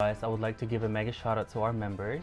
Guys, I would like to give a mega shout out to our members.